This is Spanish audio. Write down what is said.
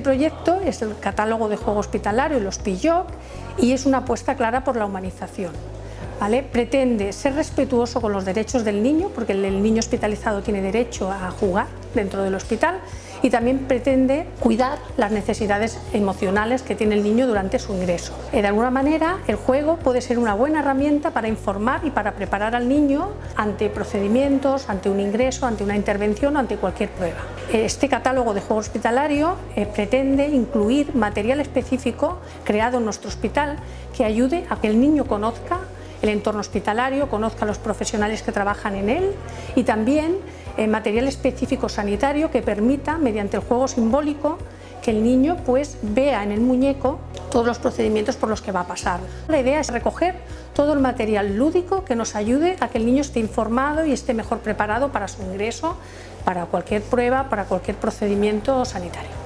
proyecto es el catálogo de juego hospitalario, los PIJOC, y es una apuesta clara por la humanización. ¿Vale? Pretende ser respetuoso con los derechos del niño, porque el niño hospitalizado tiene derecho a jugar dentro del hospital, y también pretende cuidar las necesidades emocionales que tiene el niño durante su ingreso. Eh, de alguna manera, el juego puede ser una buena herramienta para informar y para preparar al niño ante procedimientos, ante un ingreso, ante una intervención o ante cualquier prueba. Este catálogo de juego hospitalario eh, pretende incluir material específico creado en nuestro hospital que ayude a que el niño conozca el entorno hospitalario, conozca a los profesionales que trabajan en él y también eh, material específico sanitario que permita, mediante el juego simbólico, que el niño pues vea en el muñeco todos los procedimientos por los que va a pasar. La idea es recoger todo el material lúdico que nos ayude a que el niño esté informado y esté mejor preparado para su ingreso, para cualquier prueba, para cualquier procedimiento sanitario.